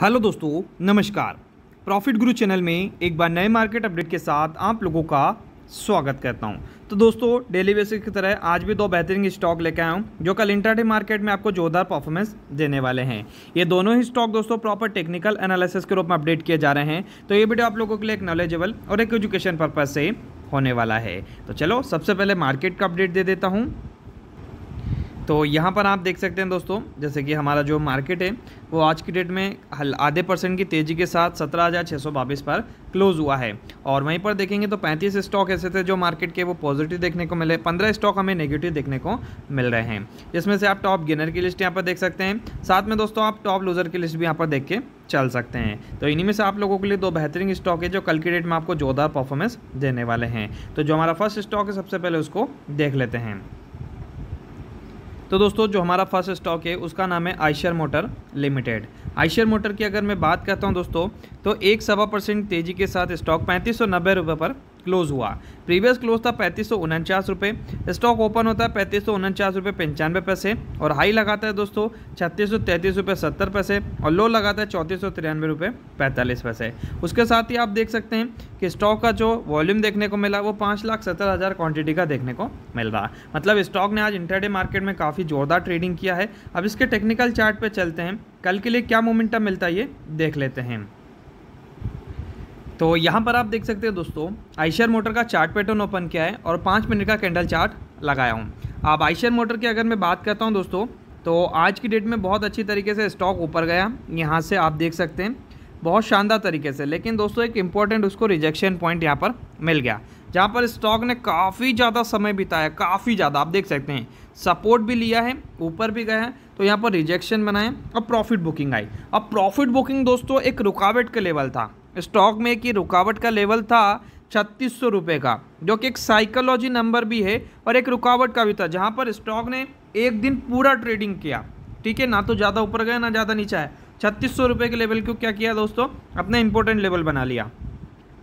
Hello दोस्तों, नमस्कार। Profit गुरु channel में एक बार नए मार्केट अपडेट के साथ आप लोगों का स्वागत करता हूँ। तो दोस्तों, डेली बेसिस की तरह आज भी दो बेहतरीन स्टॉक लेकर आया हूँ, जो कल इंटरडे मार्केट में आपको जोरदार परफॉर्मेंस देने वाले हैं। ये दोनों ही स्टॉक दोस्तों प्रॉपर टेक्निकल एनालिसिस के रूप में अपडेट किए जा रहे हैं। तो ये वीडियो आप लोगों के लिए एक नॉलेजेबल और एक एजुकेशन पर्पज से होने वाला है। तो चलो, सबसे पहले मार्केट का अपडेट दे देता हूँ। तो यहाँ पर आप देख सकते हैं दोस्तों, जैसे कि हमारा जो मार्केट है, वो आज की डेट में आधे परसेंट की तेज़ी के साथ सत्रह हज़ार छः सौ बाईस पर क्लोज हुआ है। और वहीं पर देखेंगे तो पैंतीस स्टॉक ऐसे थे जो मार्केट के वो पॉजिटिव देखने को मिले। पंद्रह स्टॉक हमें नेगेटिव देखने को मिल रहे हैं। जिसमें से आप टॉप गेनर की लिस्ट यहाँ पर देख सकते हैं। साथ में दोस्तों, आप टॉप लूज़र की लिस्ट भी यहाँ पर देख के चल सकते हैं। तो इन्हीं में से आप लोगों के लिए दो बेहतरीन स्टॉक है, जो कल की डेट में आपको जोरदार परफॉर्मेंस देने वाले हैं। तो जो हमारा फ़र्स्ट स्टॉक है, सबसे पहले उसको देख लेते हैं। तो दोस्तों, जो हमारा फ़र्स्ट स्टॉक है, उसका नाम है Eicher Motor Limited. Eicher Motor की अगर मैं बात करता हूँ दोस्तों तो एक सवा परसेंट तेज़ी के साथ स्टॉक पैंतीस सौ नब्बे रुपये पर क्लोज हुआ। प्रीवियस क्लोज था पैंतीस सौ उनचास रुपये स्टॉक ओपन होता है पैंतीस सौ उनचास रुपये पंचानवे पैसे और हाई लगाता है दोस्तों छत्तीस सौ तैंतीस रुपये सत्तर पैसे और लो लगाता है चौंतीस सौ तिरानवे रुपये पैंतालीस पैसे। उसके साथ ही आप देख सकते हैं कि स्टॉक का जो वॉल्यूम देखने को मिला वो पाँच लाख सत्तर हज़ार क्वान्टिटी का देखने को मिल रहा। मतलब स्टॉक ने आज इंटरडे मार्केट में काफ़ी जोरदार ट्रेडिंग किया है। अब इसके टेक्निकल चार्ट चलते हैं। कल के लिए क्या मोमेंटम मिलता है ये देख लेते हैं। तो यहाँ पर आप देख सकते हैं दोस्तों आइशर मोटर का चार्ट पैटर्न ओपन किया है और पाँच मिनट का कैंडल चार्ट लगाया हूँ। अब आइशर मोटर की अगर मैं बात करता हूँ दोस्तों तो आज की डेट में बहुत अच्छी तरीके से स्टॉक ऊपर गया। यहाँ से आप देख सकते हैं, बहुत शानदार तरीके से। लेकिन दोस्तों, एक इंपॉर्टेंट उसको रिजेक्शन पॉइंट यहाँ पर मिल गया, जहाँ पर स्टॉक ने काफ़ी ज़्यादा समय बिताया, काफ़ी ज़्यादा। आप देख सकते हैं सपोर्ट भी लिया है, ऊपर भी गया है तो यहाँ पर रिजेक्शन बनाए और प्रॉफिट बुकिंग आई। अब प्रॉफिट बुकिंग दोस्तों, एक रुकावट का लेवल था। स्टॉक में की रुकावट का लेवल था छत्तीस सौ रुपये का, जो कि एक साइकोलॉजी नंबर भी है और एक रुकावट का भी था, जहाँ पर स्टॉक ने एक दिन पूरा ट्रेडिंग किया। ठीक है, ना तो ज़्यादा ऊपर गया, ना ज़्यादा नीचा है छत्तीस सौ रुपये के लेवल को क्या किया दोस्तों? अपना इंपॉर्टेंट लेवल बना लिया।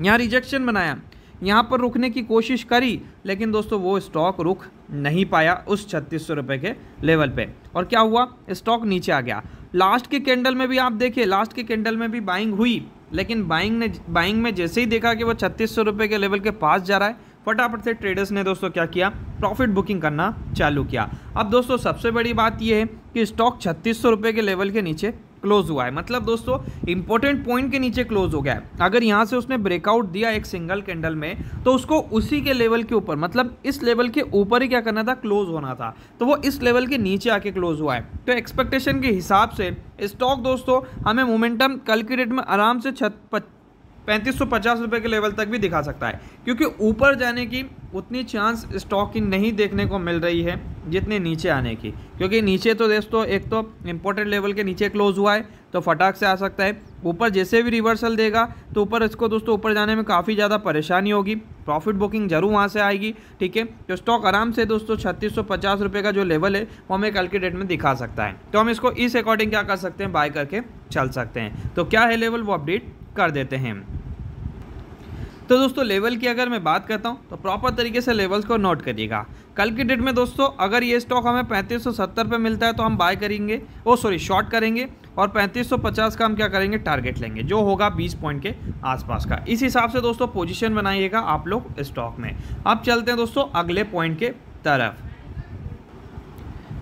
यहाँ रिजेक्शन बनाया। यहाँ पर रुकने की कोशिश करी, लेकिन दोस्तों वो स्टॉक रुक नहीं पाया उस छत्तीस सौ रुपये के लेवल पे। और क्या हुआ? स्टॉक नीचे आ गया। लास्ट के कैंडल में भी आप देखिए, लास्ट के कैंडल में भी बाइंग हुई। लेकिन बाइंग ने बाइंग में जैसे ही देखा कि वो छत्तीस सौ के लेवल के पास जा रहा है, फटाफट से ट्रेडर्स ने दोस्तों क्या किया? प्रॉफिट बुकिंग करना चालू किया। अब दोस्तों, सबसे बड़ी बात यह है कि स्टॉक छत्तीस सौ रुपये के लेवल के नीचे क्लोज हुआ है। मतलब दोस्तों इंपॉर्टेंट पॉइंट के नीचे क्लोज हो गया है। अगर यहाँ से उसने ब्रेकआउट दिया एक सिंगल कैंडल में तो उसको उसी के लेवल के ऊपर मतलब इस लेवल के ऊपर ही क्या करना था? क्लोज होना था। तो वो इस लेवल के नीचे आके क्लोज हुआ है। तो एक्सपेक्टेशन के हिसाब से स्टॉक दोस्तों, हमें मोमेंटम कल की डेट में आराम से छत पैंतीस सौ पचास रुपये के लेवल तक भी दिखा सकता है। क्योंकि ऊपर जाने की उतनी चांस स्टॉक की नहीं देखने को मिल रही है, जितने नीचे आने की। क्योंकि नीचे तो दोस्तों, एक तो इम्पोर्टेंट लेवल के नीचे क्लोज हुआ है तो फटाक से आ सकता है। ऊपर जैसे भी रिवर्सल देगा तो ऊपर इसको दोस्तों, ऊपर जाने में काफ़ी ज़्यादा परेशानी होगी। प्रॉफिट बुकिंग ज़रूर वहाँ से आएगी, ठीक है? तो स्टॉक आराम से दोस्तों, छत्तीस सौ पचास रुपये का जो लेवल है, वो हमें कल के डेट में दिखा सकता है। तो हम इसको इस अकॉर्डिंग क्या कर सकते हैं? बाय करके चल सकते हैं। तो क्या है लेवल वो अपडेट कर देते हैं। तो दोस्तों लेवल की अगर मैं बात करता हूँ तो प्रॉपर तरीके से लेवल्स को नोट करिएगा। कल की डेट में दोस्तों, अगर ये स्टॉक हमें पैंतीस सौ मिलता है तो हम बाय करेंगे। ओ सॉरी शॉर्ट करेंगे और पैंतीस सौ पचास का हम क्या करेंगे? टारगेट लेंगे, जो होगा बीस पॉइंट के आसपास का। इस हिसाब से दोस्तों पोजीशन बनाइएगा आप लोग स्टॉक में। अब चलते हैं दोस्तों, अगले पॉइंट के तरफ़।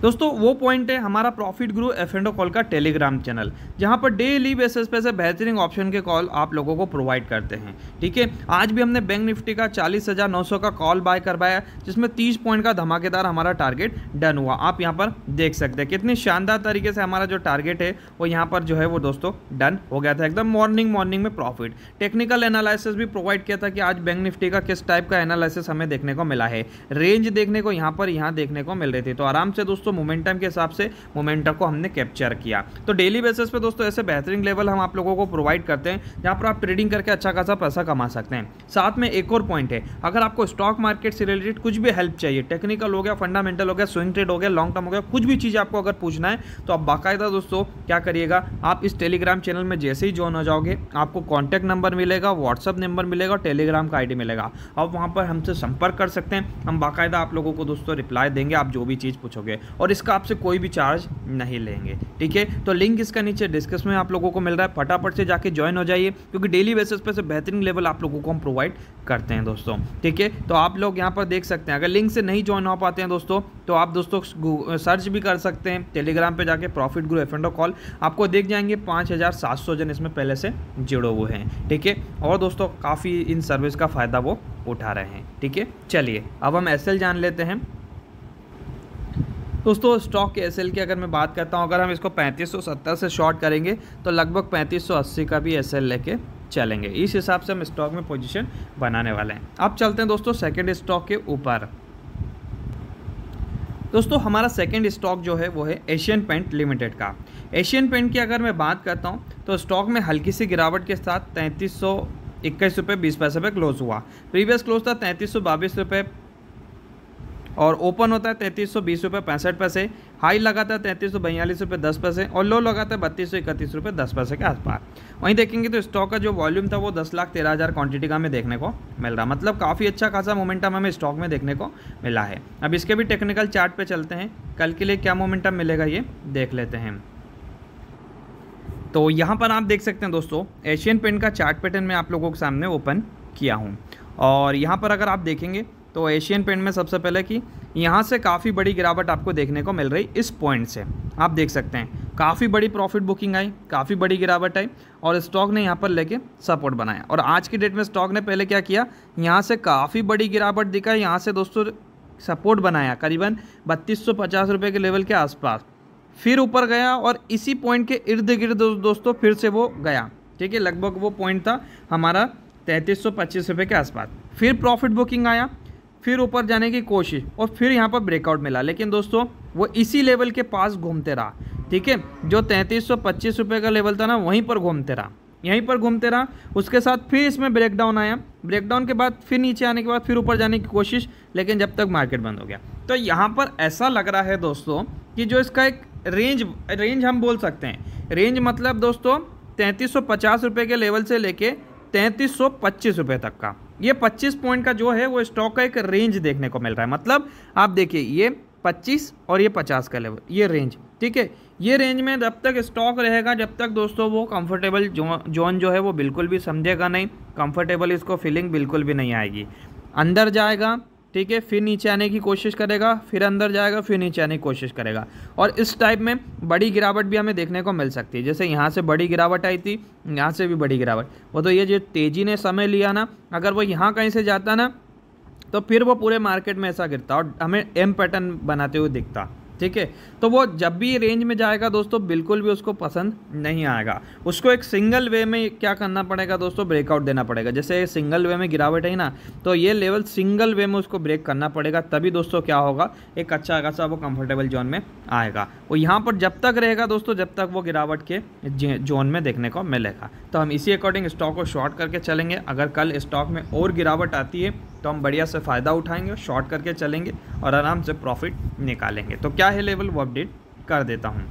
दोस्तों, वो पॉइंट है हमारा profit grow F and call का टेलीग्राम चैनल जहाँ पर डेली बेसिस पे से बेहतरीन ऑप्शन के कॉल आप लोगों को प्रोवाइड करते हैं। ठीक है? आज भी हमने बैंक निफ्टी का चालीस हज़ार नौ सौ का कॉल बाय करवाया, जिसमें तीस पॉइंट का धमाकेदार हमारा टारगेट डन हुआ। आप यहाँ पर देख सकते हैं, कितनी शानदार तरीके से हमारा जो टारगेट है, वो यहाँ पर जो है वो दोस्तों डन हो गया था। एकदम मॉर्निंग मॉर्निंग में प्रॉफिट टेक्निकल एनालिसिस भी प्रोवाइड किया था कि आज बैंक निफ्टी का किस टाइप का एनालिसिस हमें देखने को मिला है। रेंज देखने को, यहाँ पर यहाँ देखने को मिल रही थी। तो आराम से दोस्तों मोमेंटम के हिसाब से मोमेंटम को हमने कैप्चर किया। तो डेली बेसिस पे दोस्तों, ऐसे बेहतरीन लेवल हम आप लोगों को प्रोवाइड करते हैं, जहाँ पर आप ट्रेडिंग करके अच्छा खासा पैसा कमा सकते हैं। साथ में एक और पॉइंट है, अगर आपको स्टॉक मार्केट से रिलेटेड कुछ भी हेल्प चाहिए टेक्निकल हो गया फंडामेंटल हो गया स्विंग ट्रेड हो गया लॉन्ग टर्म हो गया, कुछ भी चीज़ आपको अगर पूछना है तो आप बाकायदा दोस्तों, क्या करिएगा, आप इस टेलीग्राम चैनल में जैसे ही ज्वाइन हो जाओगे, आपको कॉन्टैक्ट नंबर मिलेगा व्हाट्सअप नंबर मिलेगा और टेलीग्राम का आईडी मिलेगा। आप वहाँ पर हमसे संपर्क कर सकते हैं, हम बाकायदा आप लोगों को दोस्तों रिप्लाई देंगे, आप जो भी चीज़ पूछोगे। और इसका आपसे कोई भी चार्ज नहीं लेंगे। ठीक है? तो लिंक इसका नीचे डिस्क्रिप्शन में आप लोगों को मिल रहा है। फटाफट से जाके ज्वाइन हो जाइए, क्योंकि डेली बेसिस पर से बेहतरीन लेवल आप लोगों को हम प्रोवाइड करते हैं दोस्तों। ठीक है? तो आप लोग यहाँ पर देख सकते हैं। अगर लिंक से नहीं ज्वाइन हो पाते हैं दोस्तों तो आप दोस्तों सर्च भी कर सकते हैं। टेलीग्राम पर जाके प्रॉफिट ग्रो एफ़ कॉल आपको देख जाएँगे। पाँच हज़ार सात सौ जन इसमें पहले से जुड़े हुए हैं। ठीक है? और दोस्तों काफ़ी इन सर्विस का फ़ायदा वो उठा रहे हैं। ठीक है? चलिए, अब हम एसएल जान लेते हैं। दोस्तों स्टॉक के एसएल की अगर मैं बात करता हूँ, अगर हम इसको 3570 से शॉर्ट करेंगे तो लगभग 3580 का भी एसएल लेके चलेंगे। इस हिसाब से हम स्टॉक में पोजीशन बनाने वाले हैं। अब चलते हैं दोस्तों सेकंड स्टॉक के ऊपर। दोस्तों, हमारा सेकंड स्टॉक जो है, वो है एशियन पेंट लिमिटेड का। एशियन पेंट की अगर मैं बात करता हूँ तो स्टॉक में हल्की सी गिरावट के साथ तैंतीस सौ इक्कीस रुपये बीस पैसे पे क्लोज हुआ। प्रीवियस क्लोज था तैंतीस सौ बाईस रुपये और ओपन होता है तैंतीस सौ बीस रुपये पैंसठ पैसे, हाई लगाता है तैंतीस सौ बयालीस रुपये दस पैसे और लो लगाता है बत्तीस सौ इकतीस रुपये दस पैसे के आसपास। वहीं देखेंगे तो स्टॉक का जो वॉल्यूम था वो दस लाख तेरह हज़ार क्वांटिटी का हमें देखने को मिल रहा मतलब काफ़ी अच्छा खासा मोमेंटम हमें स्टॉक में देखने को मिला है। अब इसके भी टेक्निकल चार्ट पर चलते हैं। कल के लिए क्या मोमेंटम मिलेगा ये देख लेते हैं। तो यहाँ पर आप देख सकते हैं दोस्तों एशियन पेंट का चार्ट पैटर्न मैं आप लोगों के सामने ओपन किया हूँ। और यहाँ पर अगर आप देखेंगे तो एशियन पेंट में सबसे पहले कि यहाँ से काफ़ी बड़ी गिरावट आपको देखने को मिल रही इस पॉइंट से। आप देख सकते हैं, काफ़ी बड़ी प्रॉफिट बुकिंग आई, काफ़ी बड़ी गिरावट आई और स्टॉक ने यहाँ पर लेके सपोर्ट बनाया। और आज की डेट में स्टॉक ने पहले क्या किया, यहाँ से काफ़ी बड़ी गिरावट दिखा यहाँ से दोस्तों सपोर्ट बनाया, करीबन बत्तीस सौ पचास रुपये के लेवल के आसपास। फिर ऊपर गया और इसी पॉइंट के इर्द गिर्द दोस्तों फिर से वो गया। ठीक है, लगभग वो पॉइंट था हमारा तैंतीस सौ पच्चीस रुपये के आसपास। फिर प्रॉफिट बुकिंग आया फिर ऊपर जाने की कोशिश और फिर यहाँ पर ब्रेकआउट मिला। लेकिन दोस्तों, वो इसी लेवल के पास घूमते रहा। ठीक है? जो तैंतीस सौ पच्चीस रुपये का लेवल था ना, वहीं पर घूमते रहा। यहीं पर घूमते रहा। उसके साथ फिर इसमें ब्रेकडाउन आया। ब्रेकडाउन के बाद फिर नीचे आने के बाद फिर ऊपर जाने की कोशिश, लेकिन जब तक मार्केट बंद हो गया। तो यहाँ पर ऐसा लग रहा है दोस्तों कि जो इसका एक रेंज रेंज हम बोल सकते हैं। रेंज मतलब दोस्तों, तैंतीस सौ पचास रुपये के लेवल से लेके तैंतीस सौ पच्चीस रुपये तक का। ये पच्चीस पॉइंट का जो है, वो स्टॉक का एक रेंज देखने को मिल रहा है। मतलब आप देखिए, ये पच्चीस और ये पचास का लेवल ये रेंज ठीक है? ये रेंज में जब तक स्टॉक रहेगा, जब तक दोस्तों वो कंफर्टेबल जोन जो है, वो बिल्कुल भी समझेगा नहीं कंफर्टेबल इसको फीलिंग बिल्कुल भी नहीं आएगी। अंदर जाएगा ठीक है, फिर नीचे आने की कोशिश करेगा, फिर अंदर जाएगा, फिर नीचे आने की कोशिश करेगा। और इस टाइप में बड़ी गिरावट भी हमें देखने को मिल सकती है। जैसे यहाँ से बड़ी गिरावट आई थी, यहाँ से भी बड़ी गिरावट। वो तो ये जो तेज़ी ने समय लिया ना, अगर वो यहाँ कहीं से जाता ना तो फिर वो पूरे मार्केट में ऐसा गिरता और हमें एम पैटर्न बनाते हुए दिखता। ठीक है? तो वो जब भी रेंज में जाएगा दोस्तों, बिल्कुल भी उसको पसंद नहीं आएगा। उसको एक सिंगल वे में क्या करना पड़ेगा दोस्तों? ब्रेकआउट देना पड़ेगा। जैसे सिंगल वे में गिरावट है ना तो ये लेवल सिंगल वे में उसको ब्रेक करना पड़ेगा, तभी दोस्तों क्या होगा? एक अच्छा खासा वो कंफर्टेबल जोन में आएगा। वो यहाँ पर जब तक रहेगा दोस्तों, जब तक वो गिरावट के जोन में देखने को मिलेगा। तो हम इसी अकॉर्डिंग स्टॉक को शॉर्ट करके चलेंगे। अगर कल स्टॉक में और गिरावट आती है तो हम बढ़िया से फ़ायदा उठाएँगे शॉर्ट करके चलेंगे और आराम से प्रॉफिट निकालेंगे। तो क्या है लेवल वो अपडेट कर देता हूँ।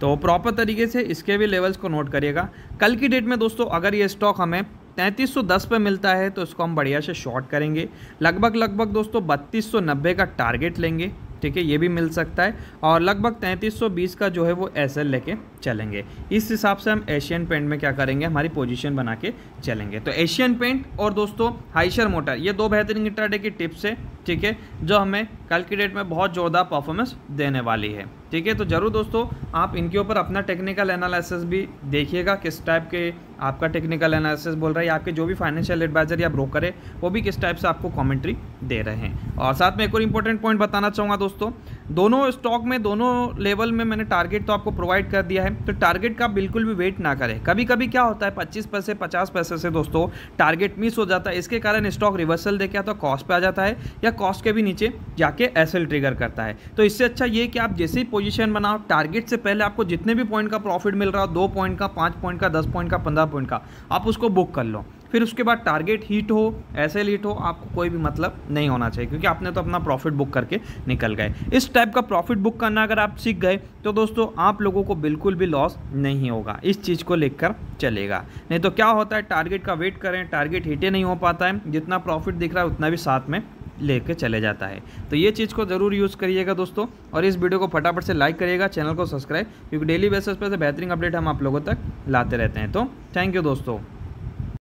तो प्रॉपर तरीके से इसके भी लेवल्स को नोट करिएगा। कल की डेट में दोस्तों, अगर ये स्टॉक हमें तैंतीस सौ दस पे मिलता है तो इसको हम बढ़िया से शॉर्ट करेंगे। लगभग लगभग दोस्तों, बत्तीस सौ नब्बे का टारगेट लेंगे। ठीक है, ये भी मिल सकता है। और लगभग 3320 का जो है वो एस एल लेके चलेंगे। इस हिसाब से हम एशियन पेंट में क्या करेंगे, हमारी पोजीशन बना के चलेंगे। तो एशियन पेंट और दोस्तों हाइशर मोटर ये दो बेहतरीन इंटरडे की टिप्स है। ठीक है, जो हमें कल की डेट में बहुत जोरदार परफॉर्मेंस देने वाली है। ठीक है तो ज़रूर दोस्तों, आप इनके ऊपर अपना टेक्निकल एनालिसिस भी देखिएगा, किस टाइप के आपका टेक्निकल एनालिसिस बोल रहा है, या आपके जो भी फाइनेंशियल एडवाइजर या ब्रोकर है, वो भी किस टाइप से आपको कमेंट्री दे रहे हैं। और साथ में एक और इंपॉर्टेंट पॉइंट बताना चाहूँगा दोस्तों, दोनों स्टॉक में, दोनों लेवल में मैंने टारगेट तो आपको प्रोवाइड कर दिया है तो टारगेट का बिल्कुल भी वेट ना करें। कभी कभी क्या होता है, पच्चीस पैसे, पचास पैसे से दोस्तों टारगेट मिस हो जाता है, इसके कारण स्टॉक रिवर्सल देके तो कॉस्ट पर आ जाता है, या कॉस्ट के भी नीचे जाके एसएल ट्रिगर करता है। तो इससे अच्छा ये कि आप जैसे ही पोजीशन बनाओ टारगेट से पहले आपको जितने भी पॉइंट का प्रॉफिट मिल रहा हो, दो पॉइंट का, पाँच पॉइंट का, दस पॉइंट का, पंद्रह पॉइंट का, आप उसको बुक कर लो। फिर उसके बाद टारगेट हीट हो ऐसे हीट हो, आपको कोई भी मतलब नहीं होना चाहिए, क्योंकि आपने तो अपना प्रॉफिट बुक करके निकल गए। इस टाइप का प्रॉफिट बुक करना अगर आप सीख गए तो दोस्तों आप लोगों को बिल्कुल भी लॉस नहीं होगा। इस चीज़ को लेकर चलेगा। नहीं तो क्या होता है टारगेट का वेट करें टारगेट हिटे नहीं हो पाता है। जितना प्रॉफिट दिख रहा है, उतना भी साथ में लेके चले जाता है। तो ये चीज़ को ज़रूर यूज़ करिएगा दोस्तों और इस वीडियो को फटाफट से लाइक करिएगा, चैनल को सब्सक्राइब, क्योंकि डेली बेसिस पर से बेहतरीन अपडेट हम आप लोगों तक लाते रहते हैं। तो थैंक यू दोस्तों।